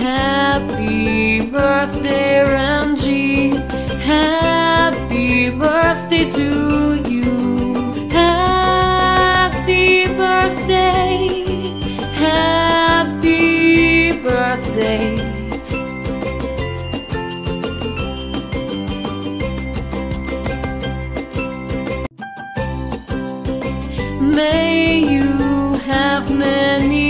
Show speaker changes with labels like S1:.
S1: Happy birthday, Ramji. Happy birthday to you. Happy birthday. Happy birthday. May you have many